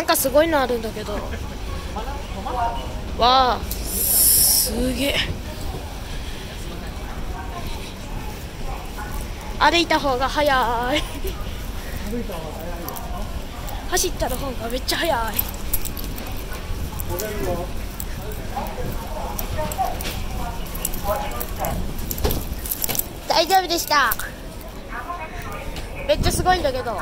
なんかすごいのあるんだけど。わあすげえ。歩いた方が早い。走った方がめっちゃ早い。大丈夫でした。めっちゃすごいんだけど。